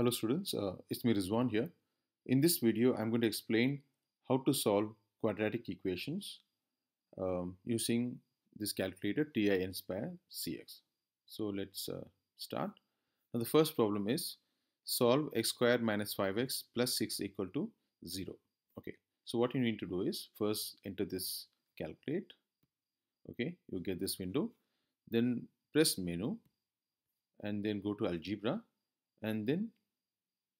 Hello students, uh, it's me Rizwan here. In this video, I'm going to explain how to solve quadratic equations um, using this calculator TI Nspire CX. So let's uh, start. Now the first problem is solve x squared minus 5x plus 6 equal to 0. Okay, so what you need to do is first enter this calculate. Okay, you get this window. Then press menu and then go to algebra and then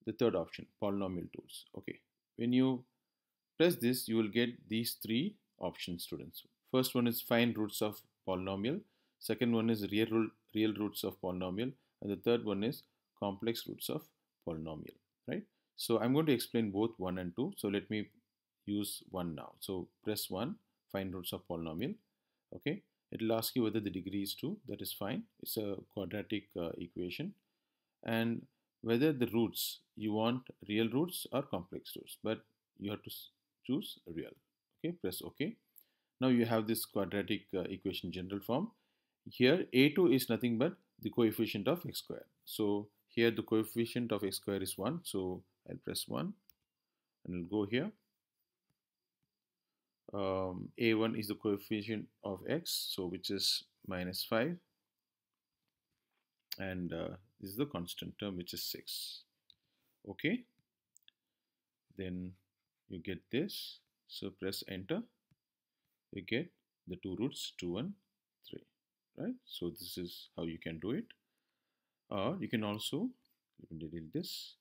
the third option polynomial tools. Okay. When you press this you will get these three options students. First one is find roots of polynomial. Second one is real real roots of polynomial. And the third one is complex roots of polynomial right? So i'm going to explain both one and two. So let me use one now. So press one find roots of polynomial. Okay. It will ask you whether the degree is 2 that is fine. It's a quadratic uh, equation. And whether the roots you want real roots or complex roots but you have to choose real okay press ok. Now you have this quadratic uh, equation general form. Here a2 is nothing but the coefficient of x square. So here the coefficient of x square is 1 so I'll press 1 and I'll go here. Um, a1 is the coefficient of x so which is minus 5 and uh, is the constant term which is 6 okay? Then you get this. So press enter. You get the two roots 2 and 3 right? So this is how you can do it. Or you can also let me delete this.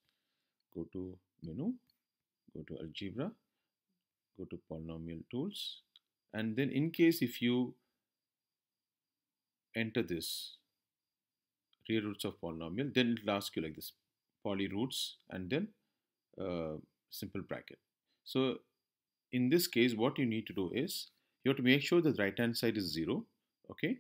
Go to menu. Go to algebra. Go to polynomial tools. And then in case if you enter this roots of polynomial then it will ask you like this poly roots and then uh, simple bracket. So in this case what you need to do is you have to make sure the right hand side is zero okay?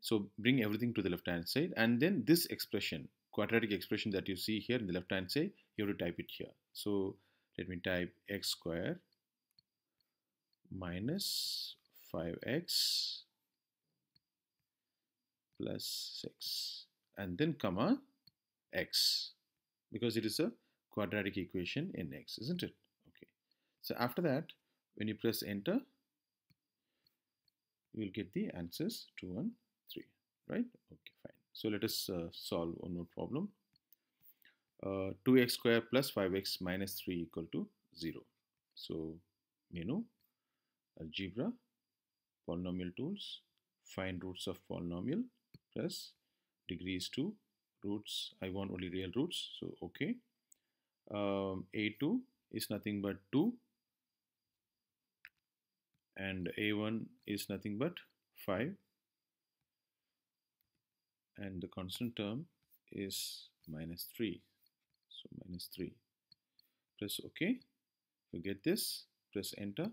So bring everything to the left hand side and then this expression quadratic expression that you see here in the left hand side you have to type it here. So let me type x square minus 5x plus 6 and then comma x because it is a quadratic equation in x isn't it? Okay. So after that when you press enter you will get the answers 2 and 3 right? Okay fine. So let us uh, solve one more problem. Uh, 2x square plus 5x minus 3 equal to 0 so menu algebra polynomial tools find roots of polynomial press degrees 2 roots. I want only real roots so okay. Um, a2 is nothing but 2 and a1 is nothing but 5 and the constant term is minus 3 so minus 3 press ok. You get this. Press enter.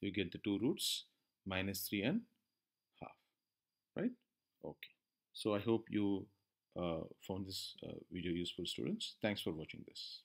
You get the two roots minus 3 and half right okay so i hope you uh, found this uh, video useful students. Thanks for watching this